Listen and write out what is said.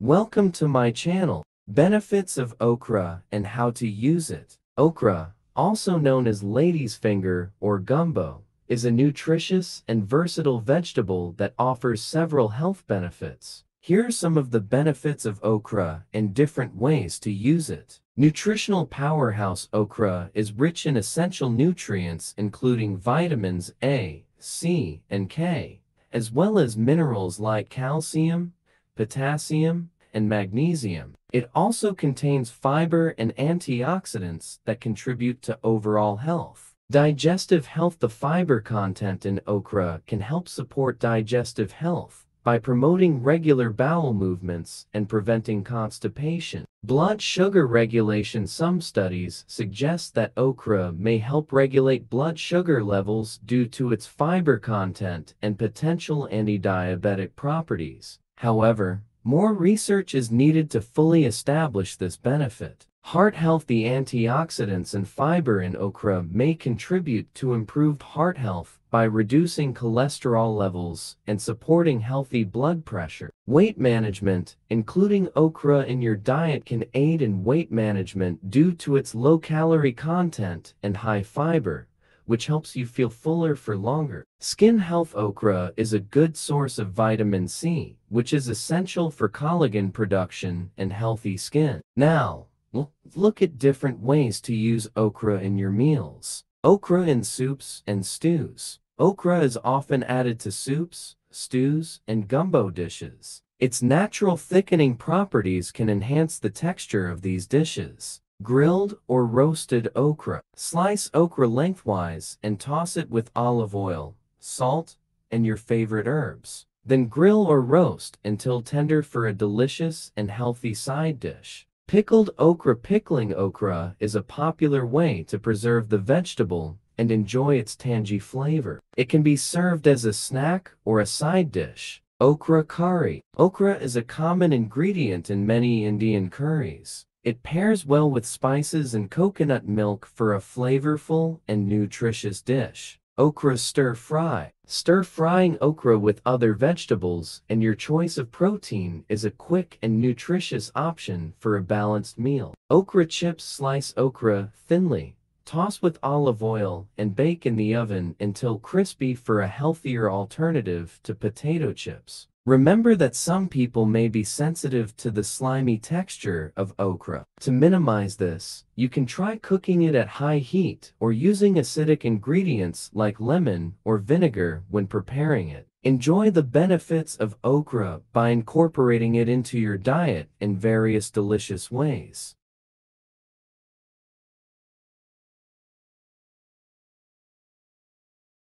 Welcome to my channel. Benefits of okra and how to use it. Okra, also known as lady's finger or gumbo, is a nutritious and versatile vegetable that offers several health benefits. Here are some of the benefits of okra and different ways to use it. Nutritional powerhouse okra is rich in essential nutrients including vitamins A, C, and K, as well as minerals like calcium, potassium, and magnesium. It also contains fiber and antioxidants that contribute to overall health. Digestive health The fiber content in okra can help support digestive health by promoting regular bowel movements and preventing constipation. Blood sugar regulation Some studies suggest that okra may help regulate blood sugar levels due to its fiber content and potential anti-diabetic properties. However, more research is needed to fully establish this benefit. Heart-healthy antioxidants and fiber in okra may contribute to improved heart health by reducing cholesterol levels and supporting healthy blood pressure. Weight management, including okra in your diet can aid in weight management due to its low-calorie content and high fiber, which helps you feel fuller for longer. Skin health okra is a good source of vitamin C, which is essential for collagen production and healthy skin. Now, look at different ways to use okra in your meals. Okra in soups and stews. Okra is often added to soups, stews, and gumbo dishes. Its natural thickening properties can enhance the texture of these dishes. Grilled or roasted okra. Slice okra lengthwise and toss it with olive oil, salt, and your favorite herbs. Then grill or roast until tender for a delicious and healthy side dish. Pickled okra Pickling okra is a popular way to preserve the vegetable and enjoy its tangy flavor. It can be served as a snack or a side dish. Okra curry. Okra is a common ingredient in many Indian curries. It pairs well with spices and coconut milk for a flavorful and nutritious dish. Okra stir fry. Stir frying okra with other vegetables and your choice of protein is a quick and nutritious option for a balanced meal. Okra chips slice okra thinly. Toss with olive oil and bake in the oven until crispy for a healthier alternative to potato chips. Remember that some people may be sensitive to the slimy texture of okra. To minimize this, you can try cooking it at high heat or using acidic ingredients like lemon or vinegar when preparing it. Enjoy the benefits of okra by incorporating it into your diet in various delicious ways.